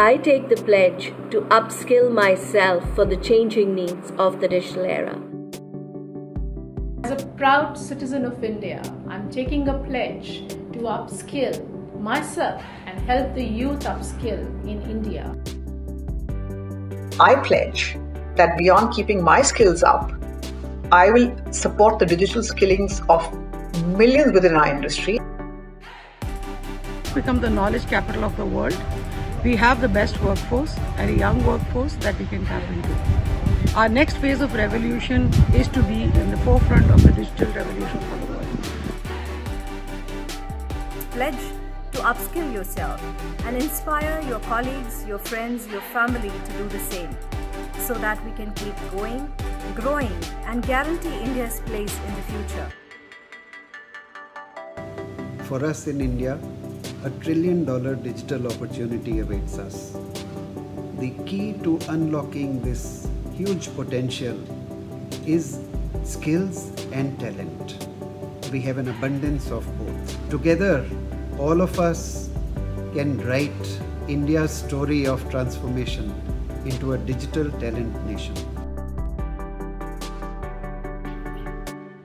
I take the pledge to upskill myself for the changing needs of the digital era. As a proud citizen of India, I'm taking a pledge to upskill myself and help the youth upskill in India. I pledge that beyond keeping my skills up, I will support the digital skillings of millions within our industry. Become the knowledge capital of the world. We have the best workforce and a young workforce that we can tap into. Our next phase of revolution is to be in the forefront of the digital revolution for the world. Pledge to upskill yourself and inspire your colleagues, your friends, your family to do the same so that we can keep going, growing, and guarantee India's place in the future. For us in India, a trillion dollar digital opportunity awaits us. The key to unlocking this huge potential is skills and talent. We have an abundance of both. Together, all of us can write India's story of transformation into a digital talent nation.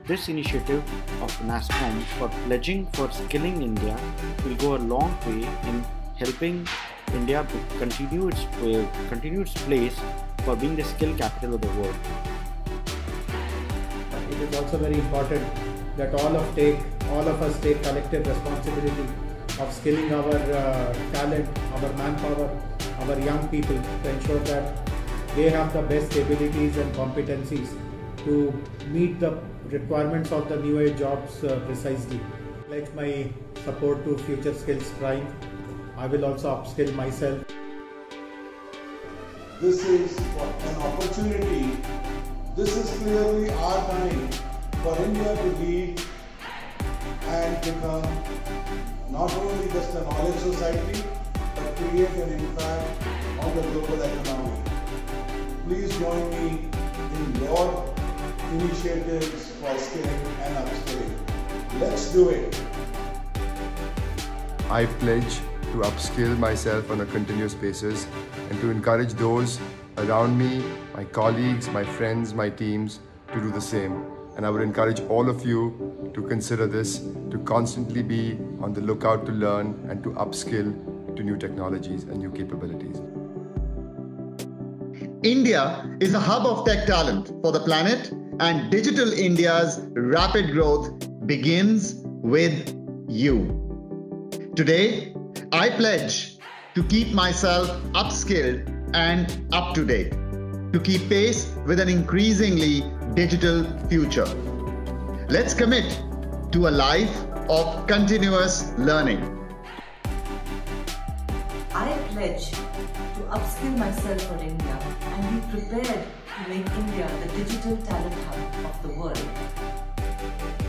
This initiative of NASSCOM for pledging for skilling India will go a long way in helping India continue its, continue its place for being the skill capital of the world. It is also very important that all of take all of us take collective responsibility of skilling our uh, talent, our manpower, our young people to ensure that they have the best abilities and competencies to meet the requirements of the new age jobs uh, precisely. Like my support to Future Skills Prime, I will also upskill myself. This is an opportunity. This is clearly our time for India to lead and become not only just a knowledge society, but create an impact on the global economy. Please join me initiatives for skilling and upskilling. Let's do it. I pledge to upskill myself on a continuous basis and to encourage those around me, my colleagues, my friends, my teams to do the same. And I would encourage all of you to consider this, to constantly be on the lookout to learn and to upskill to new technologies and new capabilities. India is a hub of tech talent for the planet, and Digital India's rapid growth begins with you. Today, I pledge to keep myself upskilled and up to date, to keep pace with an increasingly digital future. Let's commit to a life of continuous learning. I pledge to upskill myself for India and be prepared to make India the digital talent hub of the world.